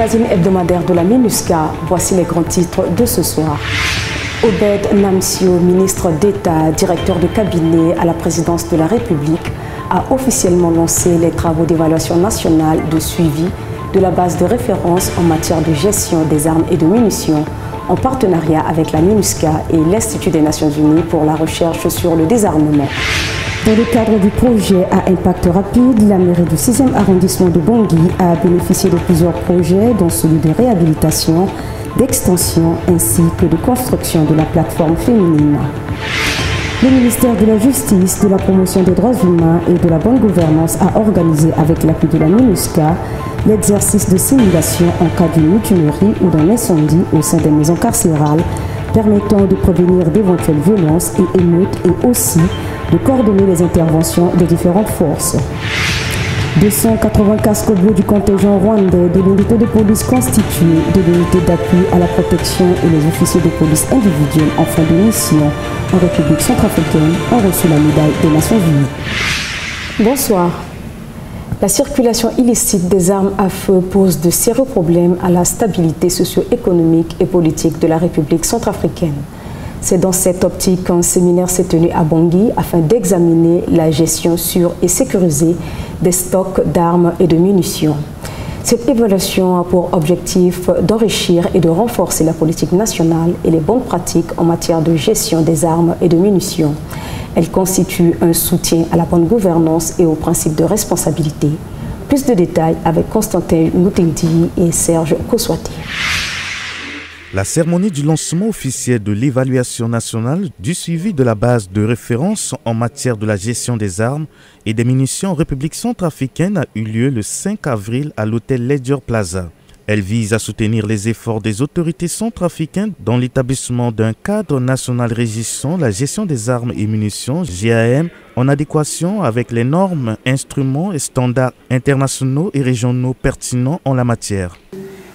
Magazine hebdomadaire de la MINUSCA. Voici les grands titres de ce soir. Obed Namsio, ministre d'État, directeur de cabinet à la présidence de la République, a officiellement lancé les travaux d'évaluation nationale de suivi de la base de référence en matière de gestion des armes et de munitions en partenariat avec la MINUSCA et l'Institut des Nations Unies pour la recherche sur le désarmement. Dans le cadre du projet à impact rapide, la mairie du 6e arrondissement de Bangui a bénéficié de plusieurs projets, dont celui de réhabilitation, d'extension ainsi que de construction de la plateforme féminine. Le ministère de la Justice, de la promotion des droits humains et de la bonne gouvernance a organisé avec l'appui de la MINUSCA l'exercice de simulation en cas d'une mutinerie ou d'un incendie au sein des maisons carcérales permettant de prévenir d'éventuelles violences et émeutes et aussi de coordonner les interventions des différentes forces. 280 casques du contingent rwandais de l'unité de police constituée de l'unité d'appui à la protection et les officiers de police individuels en fin de mission en République centrafricaine ont reçu la médaille des Nations Unies. Bonsoir. La circulation illicite des armes à feu pose de sérieux problèmes à la stabilité socio-économique et politique de la République centrafricaine. C'est dans cette optique qu'un séminaire s'est tenu à Bangui afin d'examiner la gestion sûre et sécurisée des stocks d'armes et de munitions. Cette évaluation a pour objectif d'enrichir et de renforcer la politique nationale et les bonnes pratiques en matière de gestion des armes et de munitions. Elle constitue un soutien à la bonne gouvernance et au principe de responsabilité. Plus de détails avec Constantin Moutendi et Serge Koswati. La cérémonie du lancement officiel de l'évaluation nationale du suivi de la base de référence en matière de la gestion des armes et des munitions en République centrafricaine a eu lieu le 5 avril à l'hôtel Ledger Plaza. Elle vise à soutenir les efforts des autorités centrafricaines dans l'établissement d'un cadre national régissant la gestion des armes et munitions GAM en adéquation avec les normes, instruments et standards internationaux et régionaux pertinents en la matière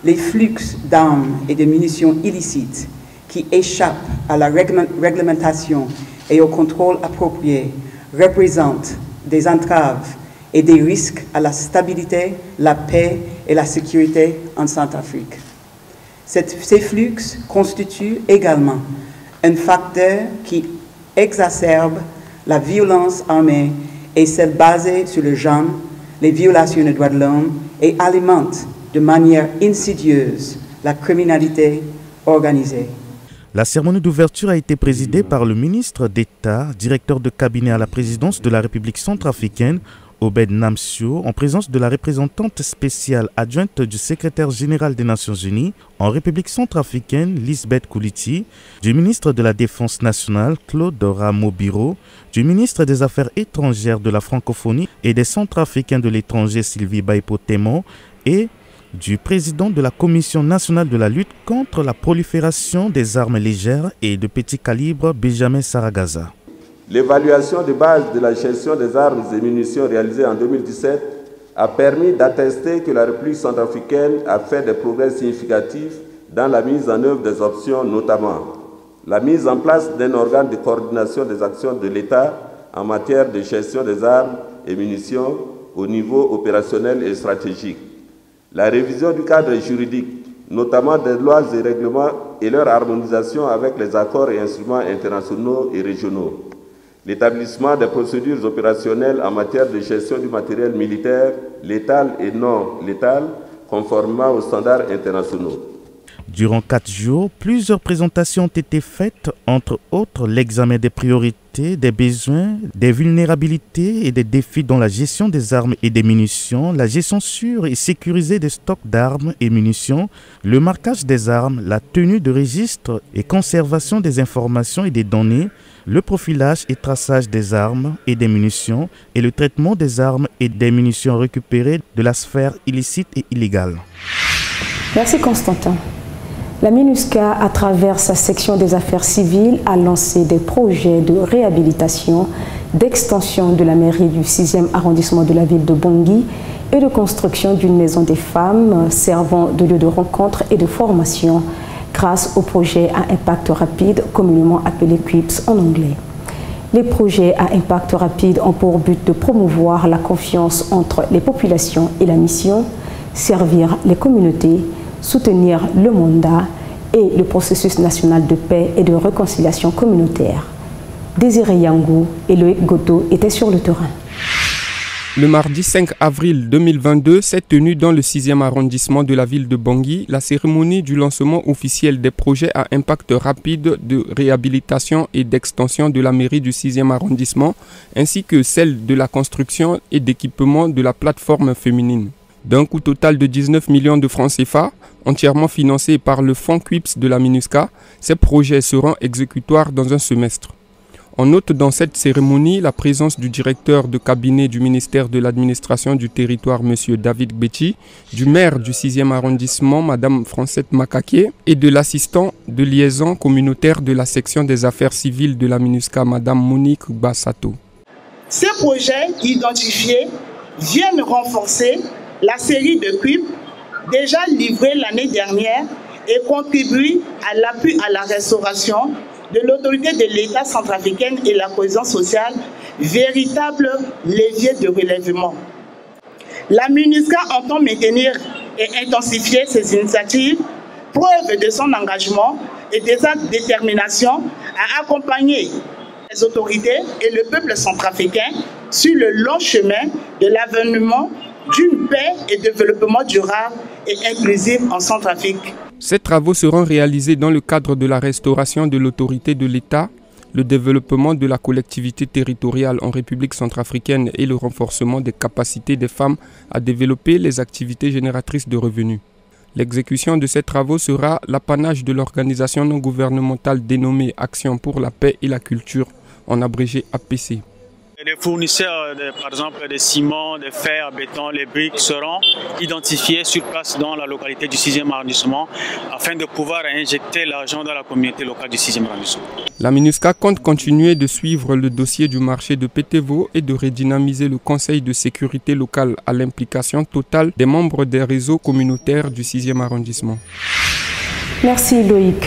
les flux d'armes et de munitions illicites qui échappent à la réglementation et au contrôle approprié représentent des entraves et des risques à la stabilité, la paix et la sécurité en Centrafrique. Ces flux constituent également un facteur qui exacerbe la violence armée et celle basée sur le genre, les violations des droits de l'homme et alimente de manière insidieuse la criminalité organisée. La cérémonie d'ouverture a été présidée par le ministre d'État, directeur de cabinet à la présidence de la République centrafricaine, Obed Namsio, en présence de la représentante spéciale adjointe du secrétaire général des Nations Unies en République centrafricaine, Lisbeth Kouliti, du ministre de la Défense nationale, Claude Ramobiro, du ministre des Affaires étrangères de la francophonie et des centrafricains de l'étranger, Sylvie Baipotémon, et du président de la Commission nationale de la lutte contre la prolifération des armes légères et de petit calibre, Benjamin Saragaza. L'évaluation de base de la gestion des armes et munitions réalisée en 2017 a permis d'attester que la République centrafricaine a fait des progrès significatifs dans la mise en œuvre des options, notamment la mise en place d'un organe de coordination des actions de l'État en matière de gestion des armes et munitions au niveau opérationnel et stratégique, la révision du cadre juridique, notamment des lois et règlements et leur harmonisation avec les accords et instruments internationaux et régionaux, l'établissement des procédures opérationnelles en matière de gestion du matériel militaire létal et non létal, conformément aux standards internationaux. Durant quatre jours, plusieurs présentations ont été faites, entre autres l'examen des priorités, des besoins, des vulnérabilités et des défis dans la gestion des armes et des munitions, la gestion sûre et sécurisée des stocks d'armes et munitions, le marquage des armes, la tenue de registres et conservation des informations et des données, le profilage et traçage des armes et des munitions et le traitement des armes et des munitions récupérées de la sphère illicite et illégale. Merci Constantin. La MINUSCA, à travers sa section des affaires civiles, a lancé des projets de réhabilitation, d'extension de la mairie du 6e arrondissement de la ville de Bangui et de construction d'une maison des femmes servant de lieu de rencontre et de formation grâce au projet à impact rapide, communément appelé CRIPS en anglais. Les projets à impact rapide ont pour but de promouvoir la confiance entre les populations et la mission, servir les communautés, soutenir le mandat et le processus national de paix et de réconciliation communautaire. Désiré Yangou et Loïc Goto étaient sur le terrain. Le mardi 5 avril 2022 s'est tenue dans le 6e arrondissement de la ville de Bangui la cérémonie du lancement officiel des projets à impact rapide de réhabilitation et d'extension de la mairie du 6e arrondissement, ainsi que celle de la construction et d'équipement de la plateforme féminine. D'un coût total de 19 millions de francs CFA, entièrement financé par le fonds QUIPS de la MINUSCA, ces projets seront exécutoires dans un semestre. On note dans cette cérémonie la présence du directeur de cabinet du ministère de l'administration du territoire, M. David Betty, du maire du 6e arrondissement, Mme Francette Macaquier, et de l'assistant de liaison communautaire de la section des affaires civiles de la MINUSCA, Mme Monique Bassato. Ces projets identifiés viennent renforcer la série de CUP déjà livrée l'année dernière et contribuent à l'appui à la restauration de l'autorité de l'État centrafricain et la cohésion sociale, véritable levier de relèvement. La MINUSCA entend maintenir et intensifier ses initiatives, preuve de son engagement et de sa détermination à accompagner les autorités et le peuple centrafricain sur le long chemin de l'avènement d'une paix et développement durable et inclusif en Centrafrique. Ces travaux seront réalisés dans le cadre de la restauration de l'autorité de l'État, le développement de la collectivité territoriale en République centrafricaine et le renforcement des capacités des femmes à développer les activités génératrices de revenus. L'exécution de ces travaux sera l'apanage de l'organisation non gouvernementale dénommée Action pour la paix et la culture, en abrégé APC. Les fournisseurs, de, par exemple, de ciment, de fer, béton, les briques seront identifiés sur place dans la localité du 6e arrondissement afin de pouvoir injecter l'argent dans la communauté locale du 6e arrondissement. La MINUSCA compte continuer de suivre le dossier du marché de Pétévo et de redynamiser le Conseil de sécurité locale à l'implication totale des membres des réseaux communautaires du 6e arrondissement. Merci Loïc.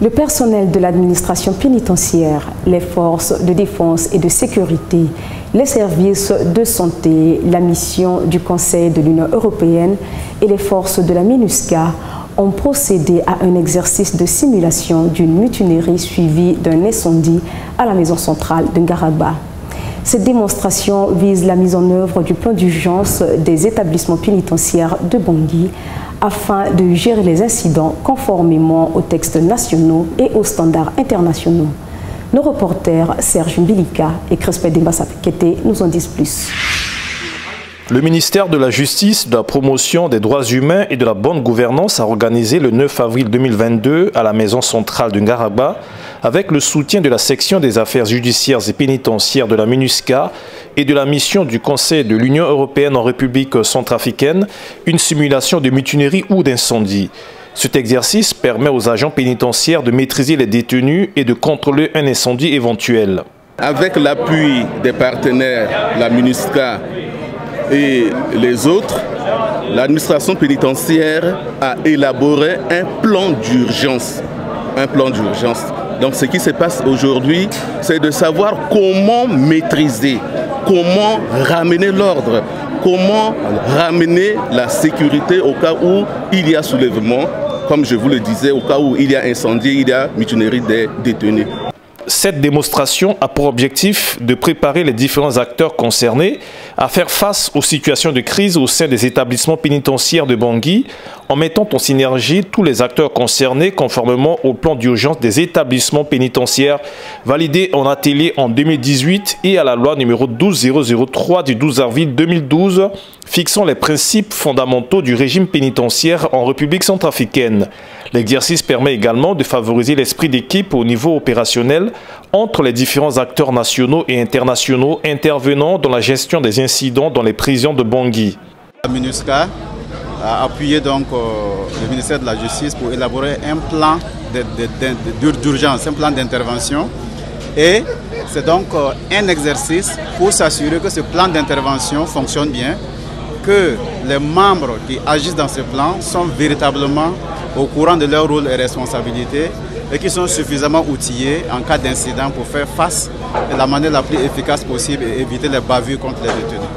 Le personnel de l'administration pénitentiaire, les forces de défense et de sécurité, les services de santé, la mission du Conseil de l'Union européenne et les forces de la MINUSCA ont procédé à un exercice de simulation d'une mutinerie suivie d'un incendie à la maison centrale de Ngaraba. Cette démonstration vise la mise en œuvre du plan d'urgence des établissements pénitentiaires de Bangui afin de gérer les incidents conformément aux textes nationaux et aux standards internationaux. Nos reporters Serge Mbilika et Crespé Dembassa-Pikete nous en disent plus. Le ministère de la Justice, de la Promotion des droits humains et de la bonne gouvernance a organisé le 9 avril 2022 à la maison centrale de Ngaraba, avec le soutien de la section des affaires judiciaires et pénitentiaires de la MINUSCA et de la mission du Conseil de l'Union européenne en République centrafricaine, une simulation de mutinerie ou d'incendie. Cet exercice permet aux agents pénitentiaires de maîtriser les détenus et de contrôler un incendie éventuel. Avec l'appui des partenaires, la MINUSCA et les autres, l'administration pénitentiaire a élaboré un plan d'urgence. Un plan d'urgence. Donc ce qui se passe aujourd'hui, c'est de savoir comment maîtriser, comment ramener l'ordre, comment ramener la sécurité au cas où il y a soulèvement, comme je vous le disais, au cas où il y a incendie, il y a mutinerie des détenus. Cette démonstration a pour objectif de préparer les différents acteurs concernés à faire face aux situations de crise au sein des établissements pénitentiaires de Bangui en mettant en synergie tous les acteurs concernés conformément au plan d'urgence des établissements pénitentiaires validé en atelier en 2018 et à la loi numéro 12003 du 12 avril 2012 fixant les principes fondamentaux du régime pénitentiaire en République centrafricaine. L'exercice permet également de favoriser l'esprit d'équipe au niveau opérationnel entre les différents acteurs nationaux et internationaux intervenant dans la gestion des incidents dans les prisons de Bangui. La MINUSCA a appuyé donc euh, le ministère de la Justice pour élaborer un plan d'urgence, un plan d'intervention. Et c'est donc euh, un exercice pour s'assurer que ce plan d'intervention fonctionne bien, que les membres qui agissent dans ce plan sont véritablement au courant de leur rôle et responsabilités et qui sont suffisamment outillés en cas d'incident pour faire face de la manière la plus efficace possible et éviter les bavures contre les détenus.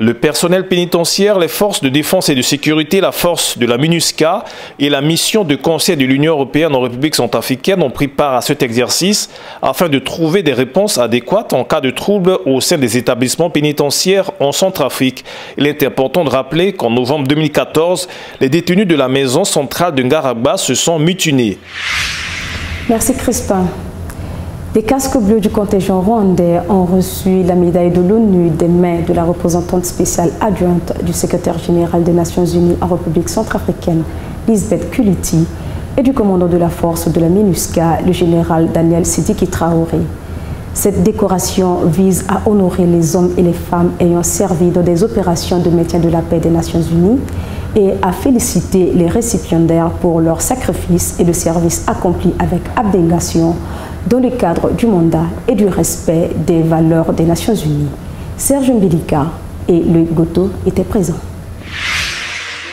Le personnel pénitentiaire, les forces de défense et de sécurité, la force de la MINUSCA et la mission de conseil de l'Union européenne en République centrafricaine ont pris part à cet exercice afin de trouver des réponses adéquates en cas de troubles au sein des établissements pénitentiaires en Centrafrique. Il est important de rappeler qu'en novembre 2014, les détenus de la maison centrale de Ngaragba se sont mutinés. Merci Crispin. Les casques bleus du contingent rwandais ont reçu la médaille de l'ONU des mains de la représentante spéciale adjointe du secrétaire général des Nations Unies en République centrafricaine, Lisbeth Kuliti, et du commandant de la force de la MINUSCA, le général Daniel Sidiki Traoré. Cette décoration vise à honorer les hommes et les femmes ayant servi dans des opérations de maintien de la paix des Nations Unies et à féliciter les récipiendaires pour leur sacrifice et le service accompli avec abnégation dans le cadre du mandat et du respect des valeurs des Nations Unies. Serge Mbilika et Loïc Goto étaient présents.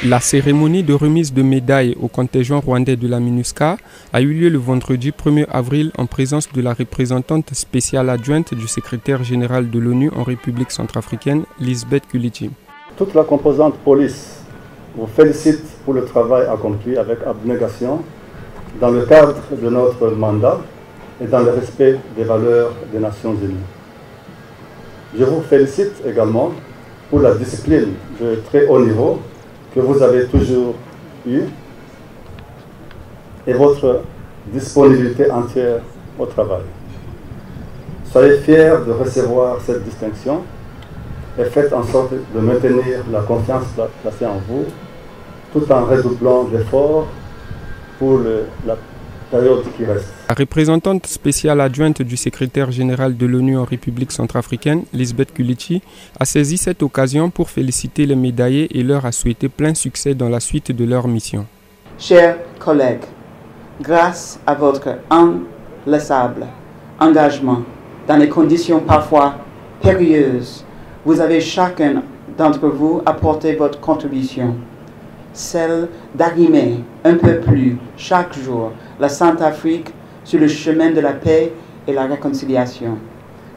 La cérémonie de remise de médailles au contingent rwandais de la MINUSCA a eu lieu le vendredi 1er avril en présence de la représentante spéciale adjointe du secrétaire général de l'ONU en République centrafricaine, Lisbeth Kuliti. Toute la composante police vous félicite pour le travail accompli avec abnégation dans le cadre de notre mandat et dans le respect des valeurs des Nations Unies. Je vous félicite également pour la discipline de très haut niveau que vous avez toujours eue et votre disponibilité entière au travail. Soyez fiers de recevoir cette distinction et faites en sorte de maintenir la confiance placée en vous tout en redoublant d'efforts pour le, la période qui reste. La représentante spéciale adjointe du secrétaire général de l'ONU en République centrafricaine, Lisbeth Kulichi, a saisi cette occasion pour féliciter les médaillés et leur a souhaité plein succès dans la suite de leur mission. Chers collègues, grâce à votre inlassable engagement dans des conditions parfois périlleuses, vous avez chacun d'entre vous apporté votre contribution celle d'arrimer un peu plus chaque jour la Sainte-Afrique sur le chemin de la paix et la réconciliation.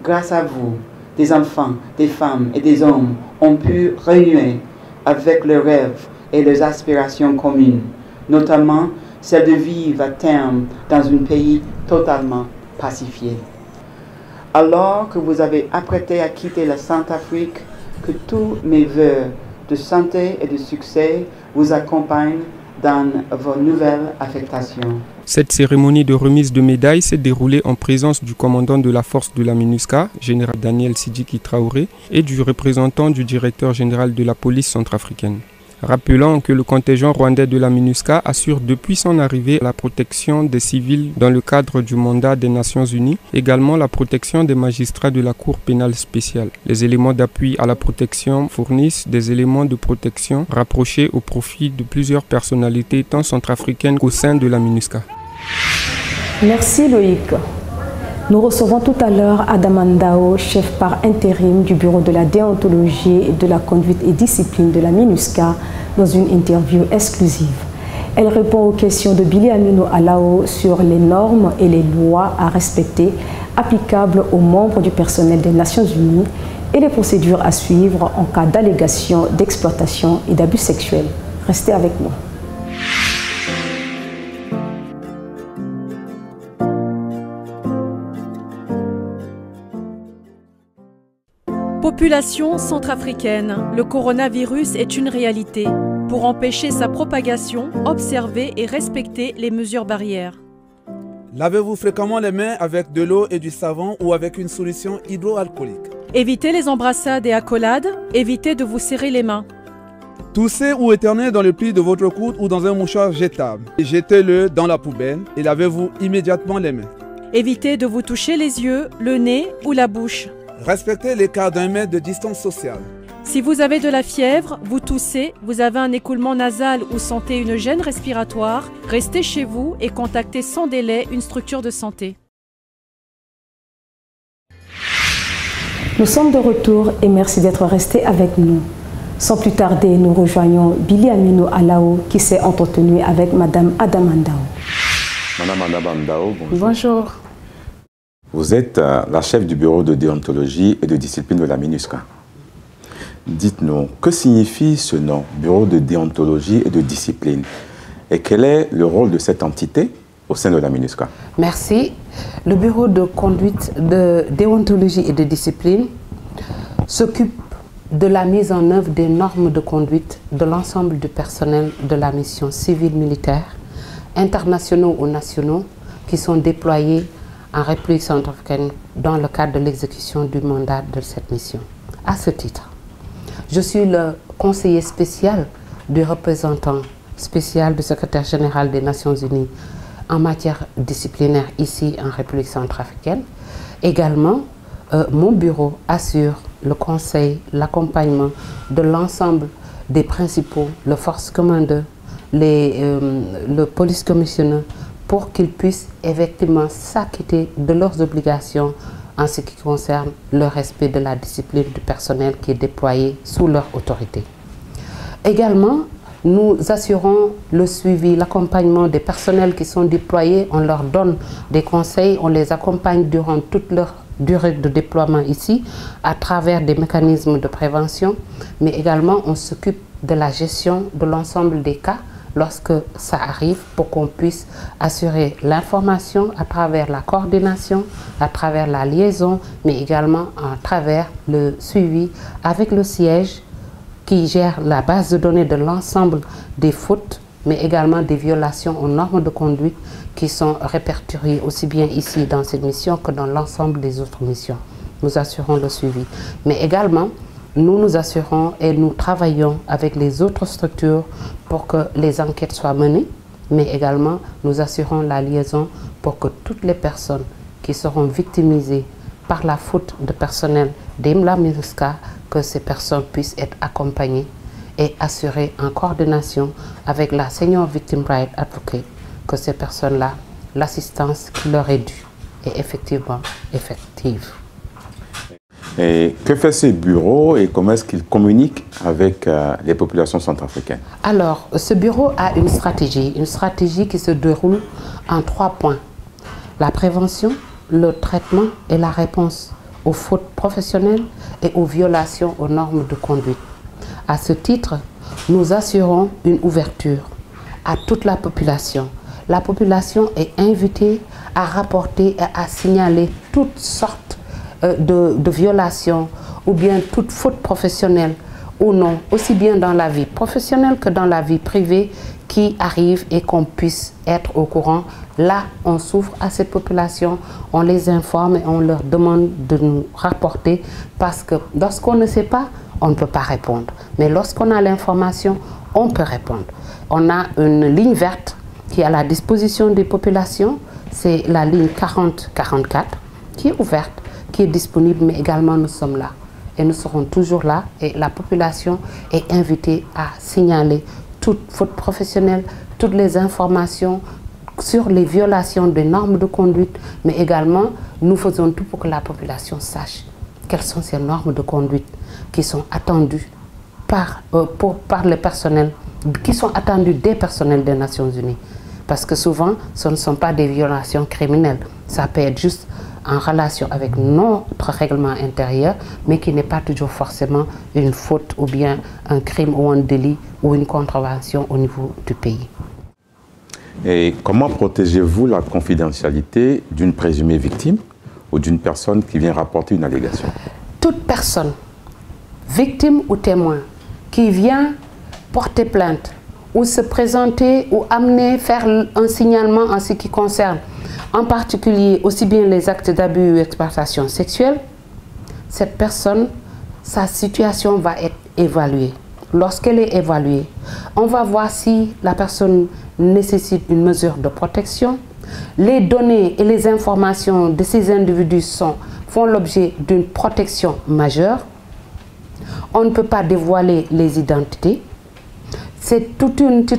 Grâce à vous, des enfants, des femmes et des hommes ont pu renouer avec leurs rêves et leurs aspirations communes, notamment celle de vivre à terme dans un pays totalement pacifié. Alors que vous avez apprêté à quitter la Sainte-Afrique, que tous mes voeux de santé et de succès vous accompagnent dans vos nouvelles affectations. Cette cérémonie de remise de médailles s'est déroulée en présence du commandant de la force de la MINUSCA, général Daniel Sidiki Traoré, et du représentant du directeur général de la police centrafricaine. Rappelant que le contingent rwandais de la MINUSCA assure depuis son arrivée la protection des civils dans le cadre du mandat des Nations Unies, également la protection des magistrats de la Cour pénale spéciale. Les éléments d'appui à la protection fournissent des éléments de protection rapprochés au profit de plusieurs personnalités tant centrafricaines qu'au sein de la MINUSCA. Merci Loïc. Nous recevons tout à l'heure Adamandao, chef par intérim du bureau de la déontologie, de la conduite et discipline de la MINUSCA, dans une interview exclusive. Elle répond aux questions de Billy Amino Alao sur les normes et les lois à respecter applicables aux membres du personnel des Nations Unies et les procédures à suivre en cas d'allégation d'exploitation et d'abus sexuels. Restez avec nous. Population centrafricaine, le coronavirus est une réalité. Pour empêcher sa propagation, observez et respectez les mesures barrières. Lavez-vous fréquemment les mains avec de l'eau et du savon ou avec une solution hydroalcoolique? Évitez les embrassades et accolades, évitez de vous serrer les mains. Toussez ou éternez dans le pli de votre coude ou dans un mouchoir jetable. Jetez-le dans la poubelle et lavez-vous immédiatement les mains. Évitez de vous toucher les yeux, le nez ou la bouche. Respectez l'écart d'un mètre de distance sociale. Si vous avez de la fièvre, vous toussez, vous avez un écoulement nasal ou sentez une gêne respiratoire, restez chez vous et contactez sans délai une structure de santé. Nous sommes de retour et merci d'être restés avec nous. Sans plus tarder, nous rejoignons Billy Amino Alao qui s'est entretenu avec Madame Adamandao. Madame Adamandao, bonjour. Bonjour. Vous êtes euh, la chef du bureau de déontologie et de discipline de la MINUSCA. dites-nous, que signifie ce nom, Bureau de déontologie et de discipline? Et quel est le rôle de cette entité au sein de la MINUSCA? Merci. Le Bureau de conduite de déontologie et de discipline s'occupe de la mise en œuvre des normes de conduite de l'ensemble du personnel de la mission civile militaire, internationaux ou nationaux, qui sont déployés en République centrafricaine dans le cadre de l'exécution du mandat de cette mission. À ce titre, je suis le conseiller spécial du représentant spécial du secrétaire général des Nations Unies en matière disciplinaire ici en République centrafricaine. Également, euh, mon bureau assure le conseil, l'accompagnement de l'ensemble des principaux, le force commandeur, les, euh, le police commissionnaire, pour qu'ils puissent effectivement s'acquitter de leurs obligations en ce qui concerne le respect de la discipline du personnel qui est déployé sous leur autorité. Également, nous assurons le suivi, l'accompagnement des personnels qui sont déployés. On leur donne des conseils, on les accompagne durant toute leur durée de déploiement ici à travers des mécanismes de prévention, mais également on s'occupe de la gestion de l'ensemble des cas lorsque ça arrive pour qu'on puisse assurer l'information à travers la coordination, à travers la liaison, mais également à travers le suivi avec le siège qui gère la base de données de l'ensemble des fautes, mais également des violations aux normes de conduite qui sont répertoriées aussi bien ici dans cette mission que dans l'ensemble des autres missions. Nous assurons le suivi. Mais également, nous nous assurons et nous travaillons avec les autres structures pour que les enquêtes soient menées, mais également nous assurons la liaison pour que toutes les personnes qui seront victimisées par la faute de personnel d'Imla MINUSCA, que ces personnes puissent être accompagnées et assurées en coordination avec la Senior Victim Right Advocate, que ces personnes-là, l'assistance qui leur est due est effectivement effective. Et que fait ce bureau et comment est-ce qu'il communique avec euh, les populations centrafricaines? Alors, ce bureau a une stratégie, une stratégie qui se déroule en trois points. La prévention, le traitement et la réponse aux fautes professionnelles et aux violations aux normes de conduite. À ce titre, nous assurons une ouverture à toute la population. La population est invitée à rapporter et à signaler toutes sortes de, de violation ou bien toute faute professionnelle ou non, aussi bien dans la vie professionnelle que dans la vie privée qui arrive et qu'on puisse être au courant. Là, on s'ouvre à cette population, on les informe et on leur demande de nous rapporter parce que lorsqu'on ne sait pas, on ne peut pas répondre. Mais lorsqu'on a l'information, on peut répondre. On a une ligne verte qui est à la disposition des populations, c'est la ligne 4044 qui est ouverte qui est disponible, mais également nous sommes là. Et nous serons toujours là et la population est invitée à signaler toute faute professionnelle, toutes les informations sur les violations des normes de conduite, mais également nous faisons tout pour que la population sache quelles sont ces normes de conduite qui sont attendues par, euh, pour, par le personnel, qui sont attendues des personnels des Nations Unies. Parce que souvent, ce ne sont pas des violations criminelles. Ça peut être juste en relation avec notre règlement intérieur, mais qui n'est pas toujours forcément une faute ou bien un crime ou un délit ou une contravention au niveau du pays. Et comment protégez-vous la confidentialité d'une présumée victime ou d'une personne qui vient rapporter une allégation? Toute personne, victime ou témoin, qui vient porter plainte ou se présenter ou amener faire un signalement en ce qui concerne en particulier aussi bien les actes d'abus ou exploitation sexuelle, cette personne, sa situation va être évaluée. Lorsqu'elle est évaluée, on va voir si la personne nécessite une mesure de protection. Les données et les informations de ces individus sont, font l'objet d'une protection majeure. On ne peut pas dévoiler les identités. C'est tout,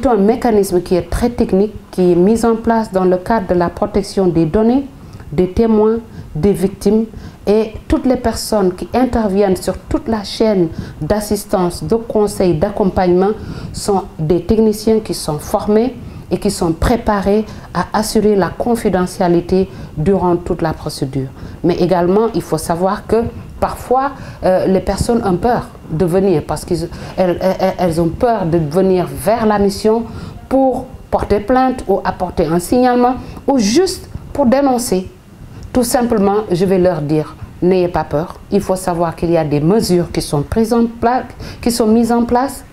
un mécanisme qui est très technique, qui est mis en place dans le cadre de la protection des données, des témoins, des victimes et toutes les personnes qui interviennent sur toute la chaîne d'assistance, de conseil, d'accompagnement sont des techniciens qui sont formés et qui sont préparés à assurer la confidentialité durant toute la procédure. Mais également, il faut savoir que parfois, euh, les personnes ont peur de venir parce qu'elles elles ont peur de venir vers la mission pour porter plainte ou apporter un signalement ou juste pour dénoncer. Tout simplement, je vais leur dire, n'ayez pas peur. Il faut savoir qu'il y a des mesures qui sont, prises en place, qui sont mises en place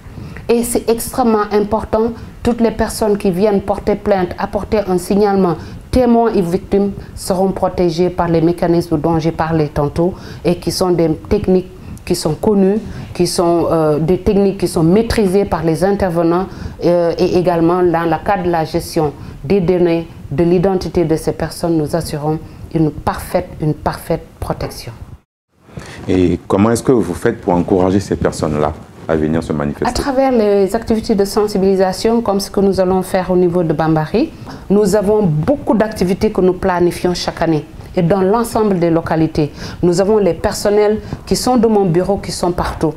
et c'est extrêmement important. Toutes les personnes qui viennent porter plainte, apporter un signalement, témoins et victimes seront protégés par les mécanismes dont j'ai parlé tantôt et qui sont des techniques qui sont connues, qui sont euh, des techniques qui sont maîtrisées par les intervenants euh, et également dans le cadre de la gestion des données, de l'identité de ces personnes, nous assurons une parfaite, une parfaite protection. Et comment est-ce que vous faites pour encourager ces personnes-là? À venir se manifester À travers les activités de sensibilisation, comme ce que nous allons faire au niveau de Bambari, nous avons beaucoup d'activités que nous planifions chaque année. Et dans l'ensemble des localités, nous avons les personnels qui sont de mon bureau, qui sont partout.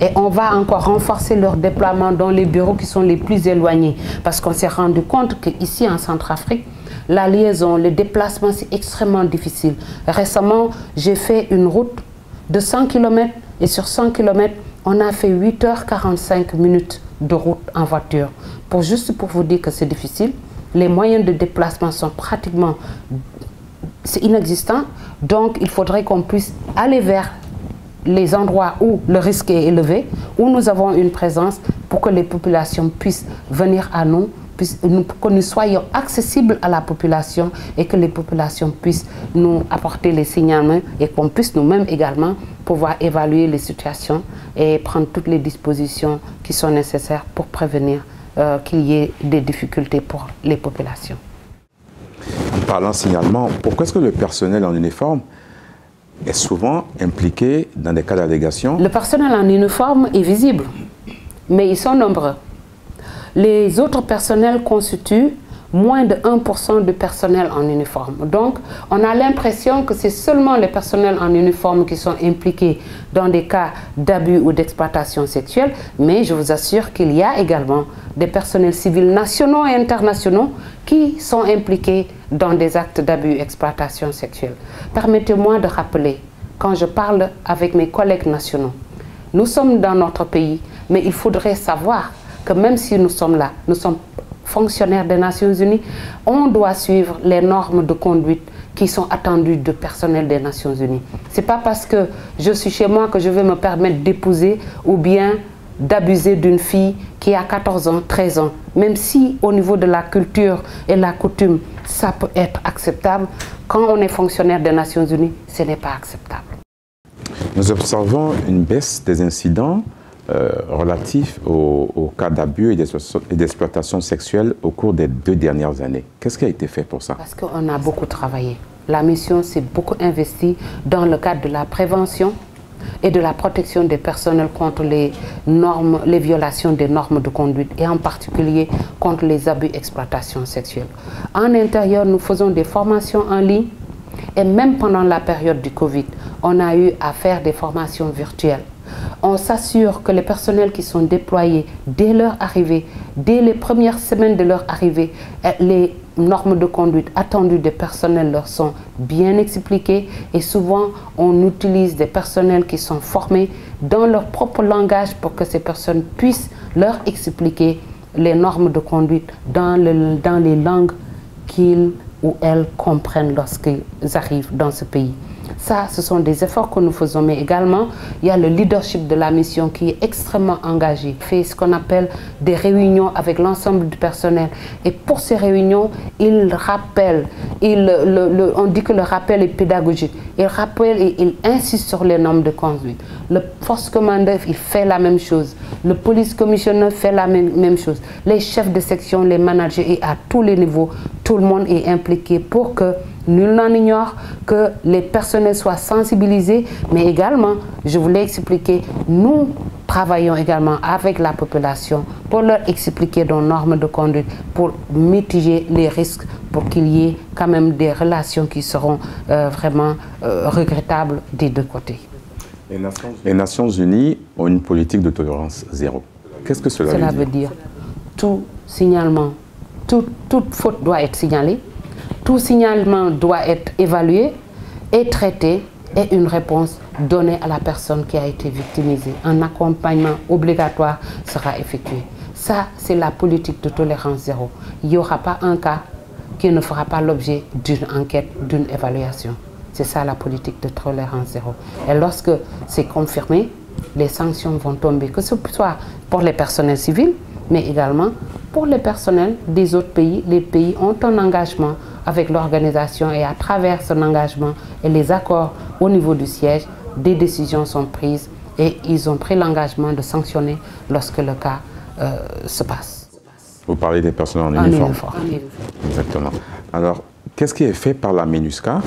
Et on va encore renforcer leur déploiement dans les bureaux qui sont les plus éloignés. Parce qu'on s'est rendu compte qu'ici en Centrafrique, la liaison, le déplacement, c'est extrêmement difficile. Récemment, j'ai fait une route de 100 km et sur 100 km, on a fait 8h45 minutes de route en voiture. Pour juste pour vous dire que c'est difficile, les moyens de déplacement sont pratiquement c'est inexistant. Donc, il faudrait qu'on puisse aller vers les endroits où le risque est élevé, où nous avons une présence pour que les populations puissent venir à nous, que nous soyons accessibles à la population et que les populations puissent nous apporter les signalements et qu'on puisse nous-mêmes également pouvoir évaluer les situations et prendre toutes les dispositions qui sont nécessaires pour prévenir euh, qu'il y ait des difficultés pour les populations. En parlant signalement, pourquoi est-ce que le personnel en uniforme est souvent impliqué dans des cas d'allégation? Le personnel en uniforme est visible, mais ils sont nombreux. Les autres personnels constituent moins de 1% de personnel en uniforme. Donc, on a l'impression que c'est seulement les personnels en uniforme qui sont impliqués dans des cas d'abus ou d'exploitation sexuelle, mais je vous assure qu'il y a également des personnels civils nationaux et internationaux qui sont impliqués dans des actes d'abus et d'exploitation sexuelle. Permettez-moi de rappeler, quand je parle avec mes collègues nationaux, nous sommes dans notre pays, mais il faudrait savoir que même si nous sommes là, nous sommes fonctionnaires des Nations Unies, on doit suivre les normes de conduite qui sont attendues de personnel des Nations Unies. Ce n'est pas parce que je suis chez moi que je vais me permettre d'épouser ou bien d'abuser d'une fille qui a 14 ans, 13 ans. Même si au niveau de la culture et la coutume, ça peut être acceptable, quand on est fonctionnaire des Nations Unies, ce n'est pas acceptable. Nous observons une baisse des incidents euh, relatif au, cas d'abus et d'exploitation sexuelle au cours des deux dernières années. Qu'est-ce qui a été fait pour ça? Parce qu'on a beaucoup travaillé. La mission s'est beaucoup investie dans le cadre de la prévention et de la protection des personnels contre les normes, les violations des normes de conduite et en particulier contre les abus d'exploitation sexuelle. En intérieur, nous faisons des formations en ligne et même pendant la période du Covid, on a eu à faire des formations virtuelles on s'assure que les personnels qui sont déployés dès leur arrivée, dès les premières semaines de leur arrivée, eh, les normes de conduite attendues des personnels leur sont bien expliquées et souvent on utilise des personnels qui sont formés dans leur propre langage pour que ces personnes puissent leur expliquer les normes de conduite dans, dans les langues qu'ils ou elles comprennent lorsqu'ils arrivent dans ce pays. Ça, ce sont des efforts que nous faisons, mais également, il y a le leadership de la mission qui est extrêmement engagé. Il fait ce qu'on appelle des réunions avec l'ensemble du personnel. Et pour ces réunions, il rappelle, il, on dit que le rappel est pédagogique. Il rappelle et il insiste sur les normes de conduite. Le force commandeur, il fait la même chose. Le police commissionnaire fait la même, même chose. Les chefs de section, les managers et à tous les niveaux, tout le monde est impliqué pour que Nul n'en ignore que les personnels soient sensibilisés, mais également, je voulais expliquer, nous travaillons également avec la population pour leur expliquer nos normes de conduite, pour mitiger les risques, pour qu'il y ait quand même des relations qui seront euh, vraiment euh, regrettables des deux côtés. Les Nations, Unies ont une politique de tolérance zéro. Qu'est-ce que cela, cela veut dire Tout signalement, toute faute doit être signalée, tout signalement doit être évalué et traité et une réponse donnée à la personne qui a été victimisée. Un accompagnement obligatoire sera effectué. Ça, c'est la politique de tolérance zéro. Il n'y aura pas un cas qui ne fera pas l'objet d'une enquête, d'une évaluation. C'est ça la politique de tolérance zéro. Et lorsque c'est confirmé, les sanctions vont tomber, que ce soit pour les personnels civils, mais également pour les personnels des autres pays. Les pays ont un engagement avec l'organisation et à travers son engagement et les accords au niveau du siège, des décisions sont prises et ils ont pris l'engagement de sanctionner lorsque le cas euh, se passe. Vous parlez des personnels en, uniforme. Exactement. Alors, qu'est-ce qui est fait par la MINUSCA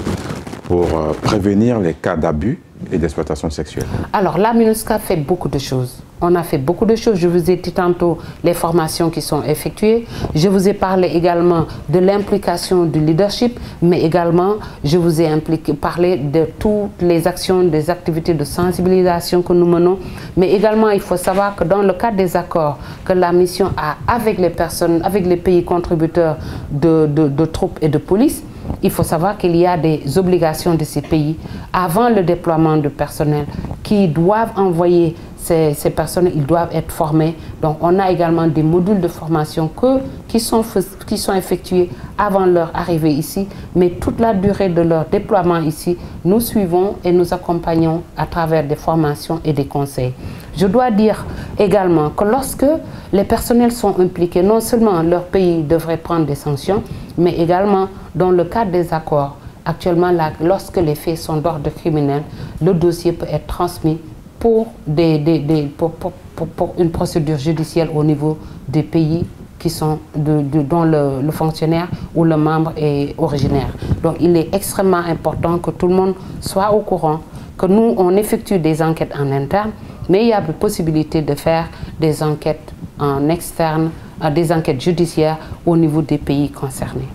pour euh, prévenir les cas d'abus et d'exploitation sexuelle? Alors, la MINUSCA fait beaucoup de choses. On a fait beaucoup de choses. Je vous ai dit tantôt les formations qui sont effectuées. Je vous ai parlé également de l'implication du leadership, mais également je vous ai impliqué, parlé de toutes les actions, des activités de sensibilisation que nous menons. Mais également, il faut savoir que dans le cadre des accords que la mission a avec les pays contributeurs de, de troupes et de police, il faut savoir qu'il y a des obligations de ces pays avant le déploiement de personnel qui doivent envoyer ces, personnes, ils doivent être formés. Donc, on a également des modules de formation que, qui, sont, qui sont effectués avant leur arrivée ici, mais toute la durée de leur déploiement ici, nous suivons et nous accompagnons à travers des formations et des conseils. Je dois dire également que lorsque les personnels sont impliqués, non seulement leur pays devrait prendre des sanctions, mais également dans le cadre des accords. Actuellement, lorsque les faits sont d'ordre criminel, le dossier peut être transmis pour, des, des, pour, pour, pour, une procédure judiciaire au niveau des pays qui sont de, dont le, le, fonctionnaire ou le membre est originaire. Donc il est extrêmement important que tout le monde soit au courant, que nous, on effectue des enquêtes en interne, mais il y a la possibilité de faire des enquêtes en externe, euh, des enquêtes judiciaires au niveau des pays concernés.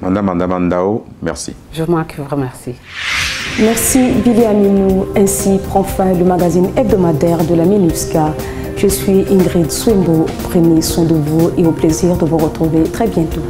Madame Mandamandao, merci. Je vous remercie. Merci Billy Aminou. Ainsi prend fin le magazine hebdomadaire de la MINUSCA. Je suis Ingrid Swimbo. Prenez soin de vous et au plaisir de vous retrouver très bientôt.